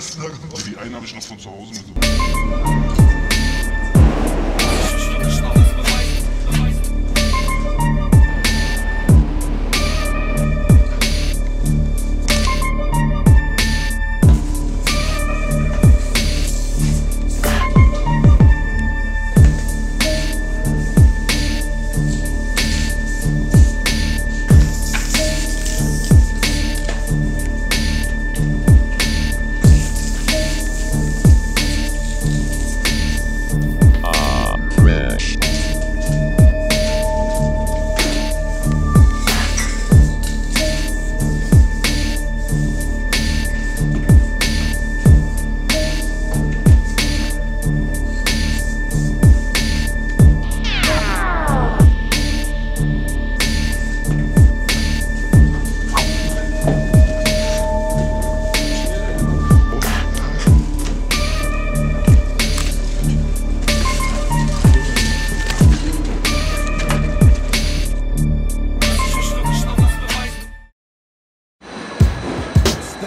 hast du da gemacht? Die einen habe ich noch von zu Hause mit so.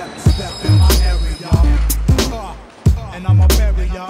step, step in my area. Uh, uh, and I'ma bury ya.